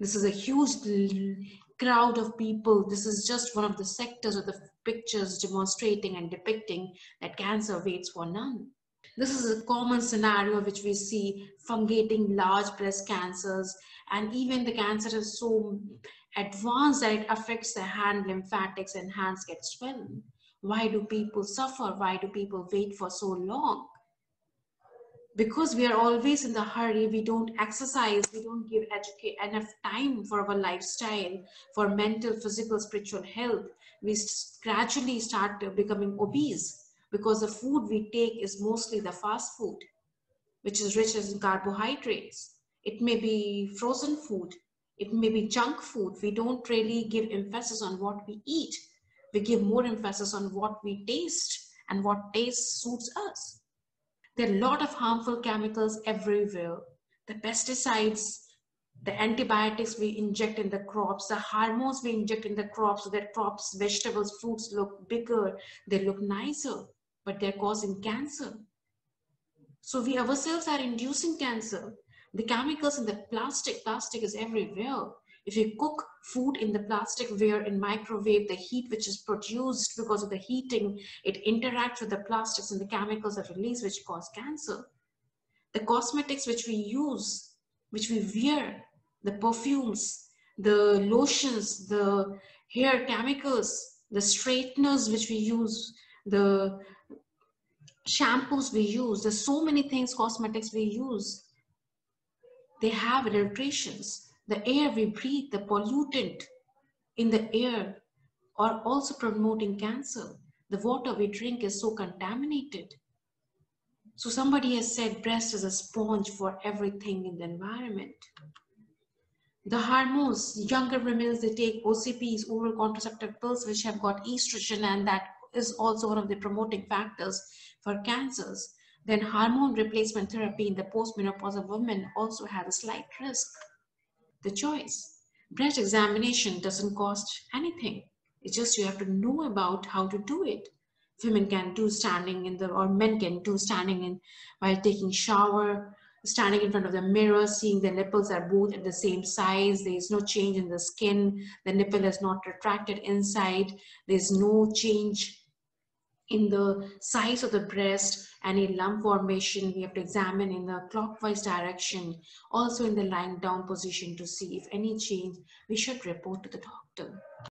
This is a huge crowd of people. This is just one of the sectors of the pictures demonstrating and depicting that cancer waits for none. This is a common scenario which we see fungating large breast cancers and even the cancer is so advanced that it affects the hand lymphatics and hands get swollen. Why do people suffer? Why do people wait for so long? Because we are always in the hurry, we don't exercise, we don't give educate enough time for our lifestyle, for mental, physical, spiritual health. We gradually start becoming obese because the food we take is mostly the fast food, which is rich in carbohydrates. It may be frozen food. It may be junk food. We don't really give emphasis on what we eat we give more emphasis on what we taste and what taste suits us. There are a lot of harmful chemicals everywhere. The pesticides, the antibiotics we inject in the crops, the hormones we inject in the crops so that crops, vegetables, fruits look bigger, they look nicer, but they're causing cancer. So we ourselves are inducing cancer. The chemicals in the plastic, plastic is everywhere. If you cook food in the plastic ware in microwave, the heat which is produced because of the heating, it interacts with the plastics and the chemicals are released which cause cancer. The cosmetics which we use, which we wear, the perfumes, the lotions, the hair chemicals, the straighteners which we use, the shampoos we use, there's so many things, cosmetics we use. They have adulterations the air we breathe, the pollutant in the air are also promoting cancer. The water we drink is so contaminated. So somebody has said breast is a sponge for everything in the environment. The hormones, younger women, they take OCPs, oral contraceptive pills, which have got estrogen, and that is also one of the promoting factors for cancers. Then hormone replacement therapy in the postmenopausal women also has a slight risk the choice. Breast examination doesn't cost anything. It's just you have to know about how to do it. Women can do standing in the, or men can do standing in while taking shower, standing in front of the mirror, seeing the nipples are both at the same size. There is no change in the skin. The nipple is not retracted inside. There's no change in the size of the breast, any lump formation, we have to examine in the clockwise direction, also in the lying down position to see if any change, we should report to the doctor.